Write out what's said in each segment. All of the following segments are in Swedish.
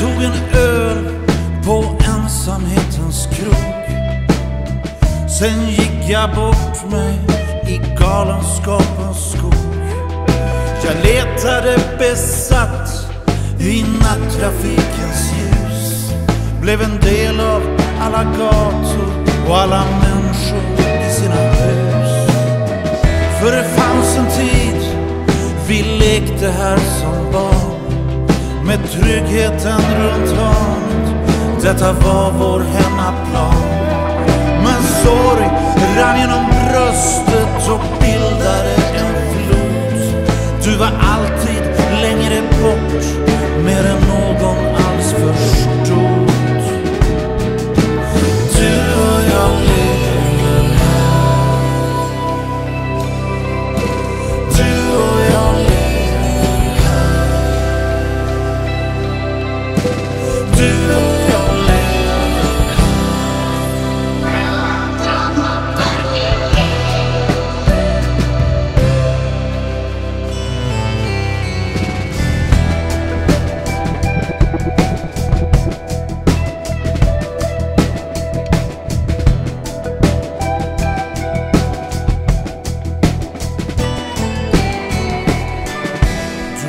Tog en öl på ensamhetens krog Sen gick jag bort mig i galenskapens skog. Jag letade besatt i nattrafikens ljus. Blev en del av alla gator och alla människor i sina hus. För det fanns en tid vi lekte här som med tryggheten runt hörnet. Detta var vår hemmaplan. Men sorg rann genom bröstet och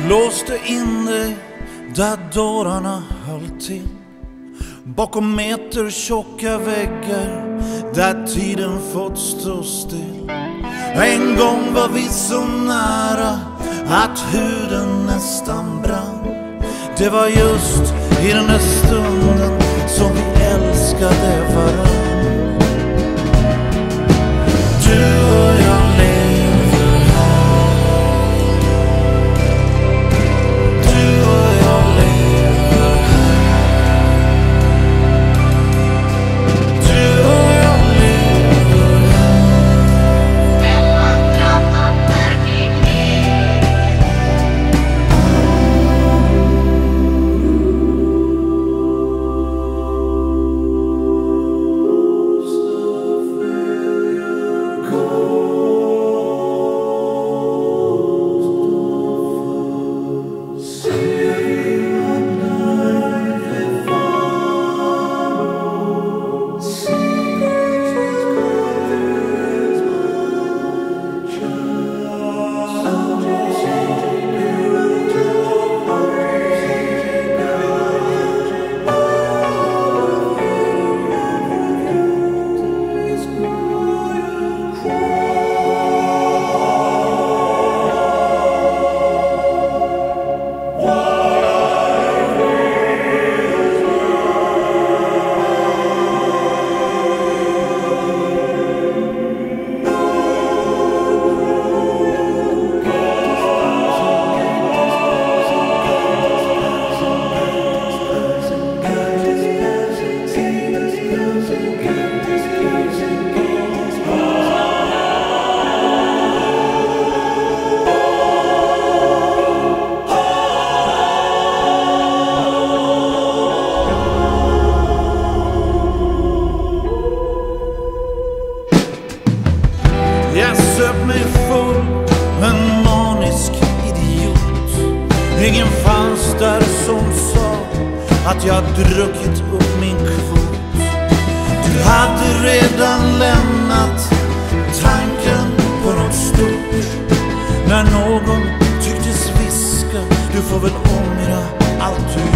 låste in dig där dörrarna höll till. Bakom meter tjocka väggar där tiden fått stå still. En gång var vi så nära att huden nästan brann. Det var just i den där stunden att jag druckit upp min kvot. Du hade redan lämnat tanken på något stort. När någon tycktes viska, du får väl ångra allt du